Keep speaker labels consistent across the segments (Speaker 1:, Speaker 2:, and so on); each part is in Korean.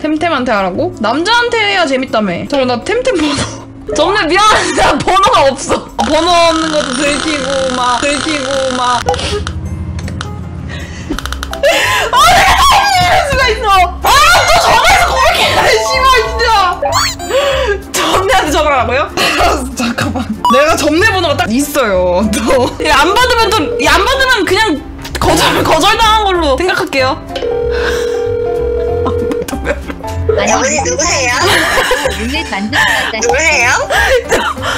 Speaker 1: 템템한테 하라고? 남자한테 해야 재밌다며. 잠깐 나 템템 번호. 정말 미안한데 나 번호가 없어. 번호 없는 것도 들키고 막 들키고 막. 아 내가. 내가 점내 번호가 딱 있어요. 또. 안 받으면 또안 받으면 그냥 거절 거절당한 걸로 생각할게요.
Speaker 2: 여보세요 누구세요?
Speaker 3: 룰렛 만들 것 같다.
Speaker 2: 누구세요?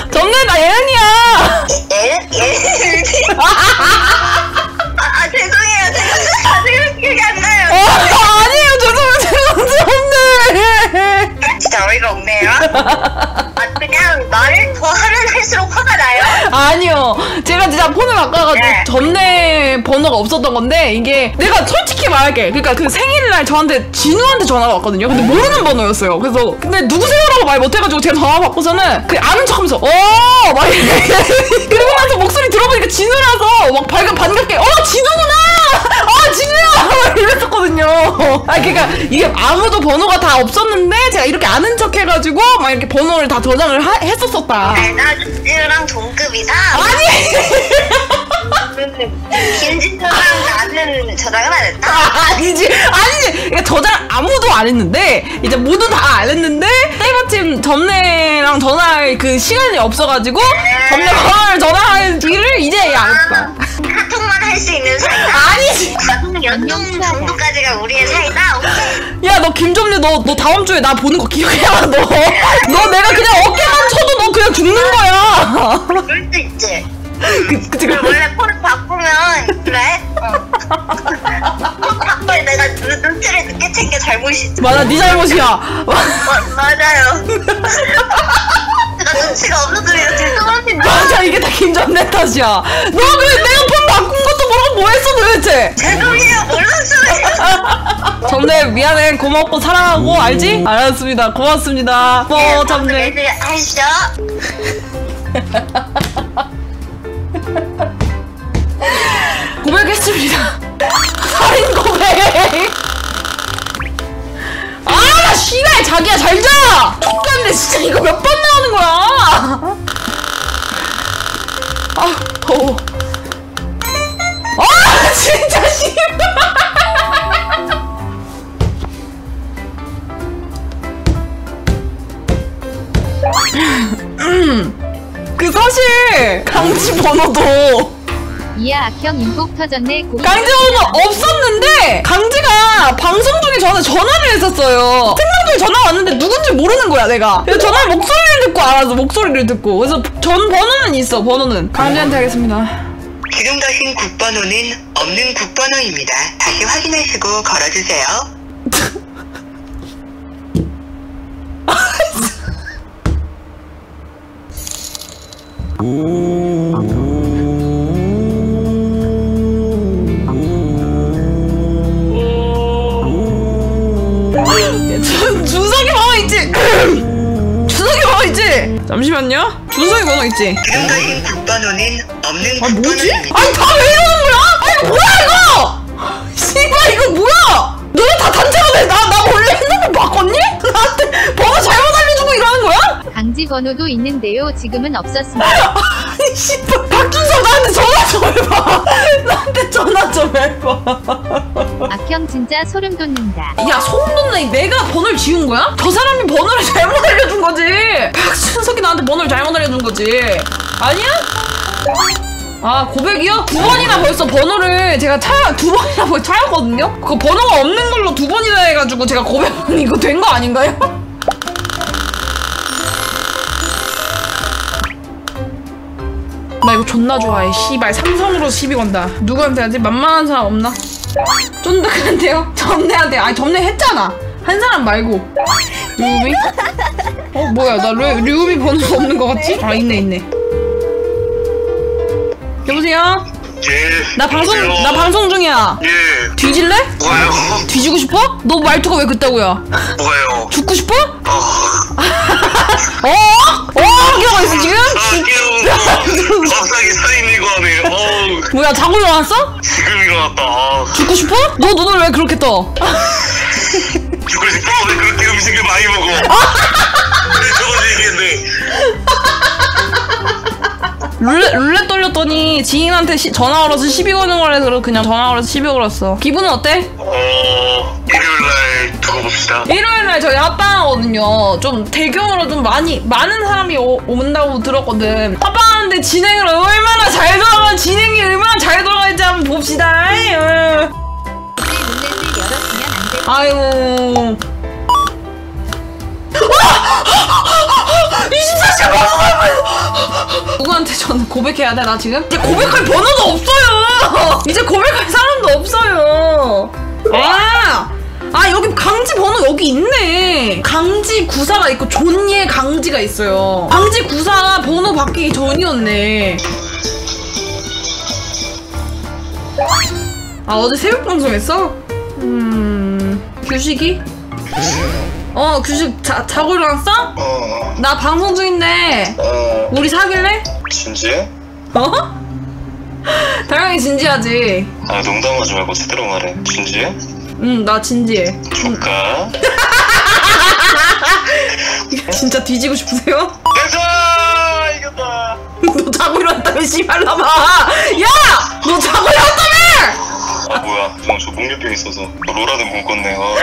Speaker 2: 제가
Speaker 1: 폰을 바꿔가지고
Speaker 2: 네.
Speaker 1: 전내 번호가 없었던 건데 이게 내가 솔직히 말할게. 그러니까 그 생일날 저한테 진우한테 전화가 왔거든요. 근데 모르는 번호였어요. 그래서 근데 누구세요라고 말 못해가지고 제가 전화 받고서는 그 아는 척하면서 어막 그러고 나서 목소리 들어보니까 진우라서 막 발견 반갑게 어? 진우구나 아 진우야 막 이랬었거든요. 아 그러니까 이게 아무도 번호가 다 없었는데 제가 이렇게 아는 척 해가지고 막 이렇게 번호를 다 저장을 하- 했었었다.
Speaker 2: 나 진우랑 동급이다. 김진우랑 나는 저장은 안 했다.
Speaker 1: 아니지. 아니지. 그러니까 저장 아무도 안 했는데 이제 모두 다 안 했는데 때마침 점내랑 전화할 그 시간이 없어가지고 점내 번호를 전화할 기를 이제 안 했다
Speaker 2: 카톡만 할 수 있는 사이다.
Speaker 1: 아니지
Speaker 2: 연동 정도까지가 우리의 사이다. 오케이.
Speaker 1: 야 너 김점래 너, 너 다음 주에 나 보는 거 기억해라 너. 너 내가 그냥 어깨만 쳐도 너 그냥 죽는 거야.
Speaker 2: 그럴 수 있지.
Speaker 1: 그, 그치
Speaker 2: 그럼
Speaker 1: 그
Speaker 2: 원래 폰을 바꾸면 그래? 폰 바꿀 내가 눈- 눈치를 늦게 챙겨 잘못이지.
Speaker 1: 맞아 네 잘못이야.
Speaker 2: 어, 맞아요 눈치가 없어서 죄송합니다.
Speaker 1: 맞아 이게 다 김점래 탓이야. 너 그래 내가 폰 바꾼 것도 모르고 뭐 했어 도대체?
Speaker 2: 죄송해요 몰랐어요.
Speaker 1: 점내 미안해. 고맙고 사랑하고 알지? 알았습니다. 고맙습니다. 뭐 점내
Speaker 2: 매일 하시죠?
Speaker 1: 고백했습니다. 살인 고백. 아나 씨발 자기야 잘 자 X같네 진짜 이거 몇 번 나오는 거야? 아 더워. 아 진짜 씨발 음, 그 사실 강지 번호도
Speaker 3: 이야 악형 인복 터졌네.
Speaker 1: 강지 번호 없었는데 강지가 방송 중에 저한테 전화를 했었어요. 생 방송에 전화 왔는데 누군지 모르는 거야 내가. 그래서 전화 목소리를 듣고 알아서 목소리를 듣고. 그래서 전 번호는 있어 번호는. 강지한테 하겠습니다.
Speaker 2: 지금 가신 국번호는 없는 국번호입니다. 다시 확인하시고 걸어주세요.
Speaker 1: 준- 잠시만요 준석이 번호 있지
Speaker 2: 지금 가신 국번호는 없는
Speaker 1: 아 뭐지? 아니 다 왜 이러는 거야? 아니 뭐야 이거? 씨발 이거 뭐야? 너네 다 단체가 돼? 나, 나 원래 핸드폰 바꿨니? 나한테 번호 잘못 알려주고 이러는 거야?
Speaker 3: 강지 번호도 있는데요. 지금은 없었습니다.
Speaker 1: 아니 씨발 박준석 나한테 전화 좀 해봐 나한테 전화 좀 해봐
Speaker 3: 악형 진짜 소름 돋는다.
Speaker 1: 야 소름 돋네 내가 번호를 지운 거야? 저 사람이 번호를 잘못 알려준 거지 번호를 잘못 알려준 거지 아니야? 아 고백이요? 두 번이나 벌써 번호를 제가 차, 두 번이나 벌써 차였거든요? 그 번호가 없는 걸로 두 번이나 해가지고 제가 고백은 이거 된 거 아닌가요? 나 이거 존나 좋아해 씨발 삼성으로 시비 건다 누구한테 하지? 만만한 사람 없나? 쫀득한데요? 점내한테 아니 점내 했잖아 한 사람 말고 류미? 어 뭐야 나 류, 류미 번호가 없는 것 같지? 아 있네 있네 여보세요?
Speaker 4: 예.
Speaker 1: 나 방송
Speaker 4: 여보세요?
Speaker 1: 나 방송 중이야
Speaker 4: 예.
Speaker 1: 뒤질래?
Speaker 4: 뭐가요?
Speaker 1: 뒤지고 싶어? 너 말투가 왜 그따구야?
Speaker 4: 뭐가요?
Speaker 1: 죽고 싶어?
Speaker 4: 어.
Speaker 1: 어? 어? 기다고 있어 지금?
Speaker 4: 아, 지금 갑자기 살인이고 하네. 어우,
Speaker 1: 뭐야 자고 일어났어?
Speaker 4: 지금 일어났다. 아,
Speaker 1: 죽고 싶어? 너 눈을 왜 그렇게 떠?
Speaker 4: 음식을 많이 먹어 저거 얘기했네
Speaker 1: 룰렛, 룰렛 돌렸더니 지인한테 시- 전화 걸어서 시비 거는 거라서 그냥 전화 걸어서 시비 걸었어. 기분은 어때?
Speaker 4: 어 일요일날 두고 봅시다
Speaker 1: 일요일날 저희 합방하거든요. 좀 대규모로 좀 많이 많은 사람이 오, 온다고 들었거든. 합방하는데 진행을 얼마나 잘 돌아가 진행이 얼마나 잘 돌아갈지 한번 봅시다. 아이고. 24시간 방송하고 누구한테 저는 고백해야 돼, 나 지금? 이제 고백할 번호도 없어요! 이제 고백할 사람도 없어요! 아! 아, 여기 강지 번호 여기 있네! 강지 구사가 있고 존예 강지가 있어요. 강지 구사가 번호 바뀌기 전이었네. 아, 어제 새벽 방송했어? 음, 규식이? 어, 규식 자, 자고 일어났어?
Speaker 4: 어,
Speaker 1: 나 방송 중인데
Speaker 4: 어
Speaker 1: 우리 사귈래?
Speaker 4: 진지해?
Speaker 1: 어? 당연히 진지하지.
Speaker 4: 아 농담하지 말고 제대로 말해 진지해?
Speaker 1: 응, 나 진지해.
Speaker 4: 조카
Speaker 1: 진짜 뒤지고 싶으세요?
Speaker 4: 가자 이겼다
Speaker 1: 너 자고 일어났다며 씨발라마. 야, 너 자고 일어났다며.
Speaker 4: 아 뭐야 저 목련병 있어서 로라는 못 걷네 아,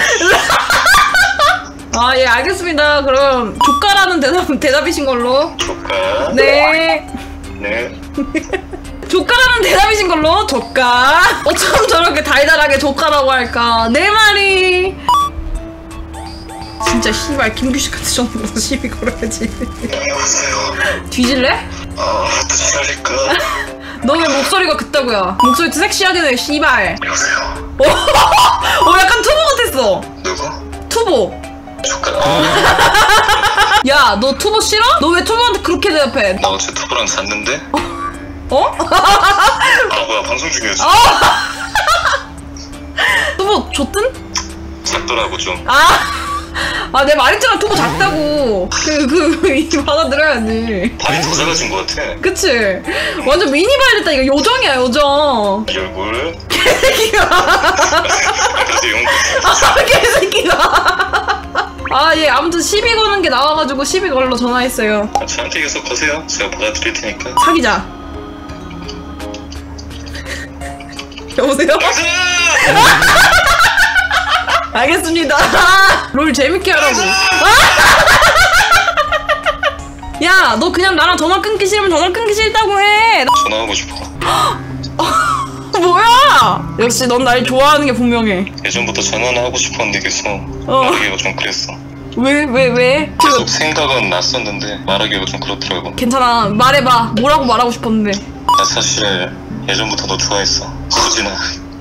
Speaker 1: 아, 예, 알겠습니다. 그럼 조카라는 대답 대답이신 걸로.
Speaker 4: 조카?
Speaker 1: 네.
Speaker 4: 네.
Speaker 1: 조카라는 대답이신 걸로. 조카. 어쩜 저렇게 달달하게 조카라고 할까? 내 말이 진짜 씨발 김규식 같은 정도 시비 걸어야지.
Speaker 4: 안녕하세요.
Speaker 1: 뒤질래?
Speaker 4: 아 드시랄까.
Speaker 1: 너 왜 목소리가 그따구야. 목소리 섹시하게 내 씨발.
Speaker 4: 여보세요.
Speaker 1: 어, 어 약간 투보 같았어.
Speaker 4: 누구?
Speaker 1: 투보 야 너 투보 싫어? 너 왜 투보한테 그렇게 대답해
Speaker 4: 나 어제 투브랑 잤는데?
Speaker 1: 어?
Speaker 4: 아 뭐야 방송 중이었어
Speaker 1: 투보 좋든?
Speaker 4: 작더라고 좀
Speaker 1: 아, 아, 내 말했잖아, 투보 작다고. 그, 그, 이 받아들여야지.
Speaker 4: 발이 더 작아진 것 같아
Speaker 1: 그치? 완전 미니발 됐다. 이거 요정이야, 요정.
Speaker 4: 이 얼굴
Speaker 1: 개새끼가.
Speaker 4: 그래서 용
Speaker 1: 아, 개새끼가. 아, 예, 아무튼 시비 거는 게 나와가지고 시비 걸러 전화했어요.
Speaker 4: 아, 저한테 계속 거세요 제가 받아드릴 테니까
Speaker 1: 사귀자. 여보세요? 알겠습니다. 롤 재밌게 하라고. 야, 너 그냥 나랑 전화 끊기 싫으면 전화 끊기 싫다고 해. 나-
Speaker 4: 전화하고 싶어
Speaker 1: 뭐야? 역시 넌 날 좋아하는 게 분명해.
Speaker 4: 예전부터 전화는 하고 싶었는데 계속
Speaker 1: 어.
Speaker 4: 말하기가 좀 그랬어
Speaker 1: 왜, 왜, 왜? 그,
Speaker 4: 계속 생각은 났었는데 말하기가 좀 그렇더라고
Speaker 1: 괜찮아. 말해봐. 뭐라고 말하고 싶었는데.
Speaker 4: 나 사실 예전부터 너 좋아했어 수진아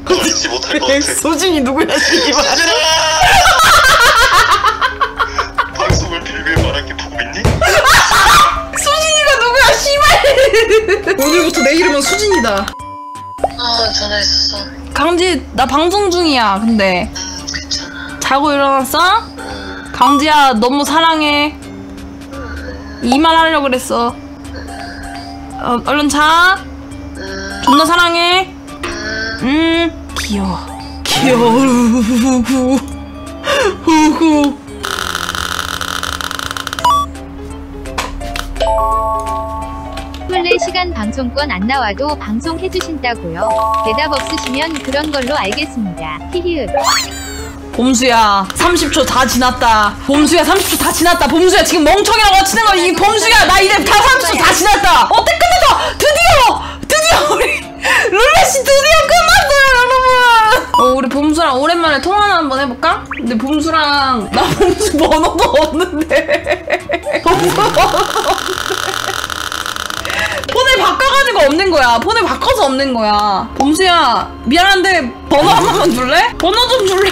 Speaker 4: 널 잊지 못할 것 같아
Speaker 1: 소진이 누구야, 씨발.
Speaker 4: 수진아! 방송을 빌게 말한 게 보고 있니?
Speaker 1: 수진이가 누구야, 씨발. 오늘부터 내 이름은 수진이다.
Speaker 2: 아 전화했어.
Speaker 1: 강지, 나 방송 중이야, 근데.
Speaker 2: 음 괜찮아.
Speaker 1: 자고 일어났어? 강지야, 너무 사랑해. 이말 하려고 그랬어. 어, 얼른 자. 존나 사랑해. 음, 귀여워. 귀여워. 후후. 후후.
Speaker 3: 원래 시간 방송권 안 나와도 방송해주신다고요. 대답 없으시면 그런 걸로 알겠습니다. 히히읍.
Speaker 1: 봄수야, 30초 다 지났다. 봄수야, 30초 다 지났다. 봄수야, 지금 멍청이라고 치는 거, 이 봄수야, 나 이제 다 30초 다 지났다. 어때, 끝났어! 드디어! 드디어 우리 룰렛이 드디어 끝났어요, 여러분! 어, 우리 봄수랑 오랜만에 통화나 한번 해볼까? 근데 봄수랑, 나 봄수 번호도 없는데. 봄수. 폰을 바꿔가지고 없는 거야. 폰을 바꿔서 없는 거야. 봄수야, 미안한데 번호 한 번만 줄래? 번호 좀 줄래?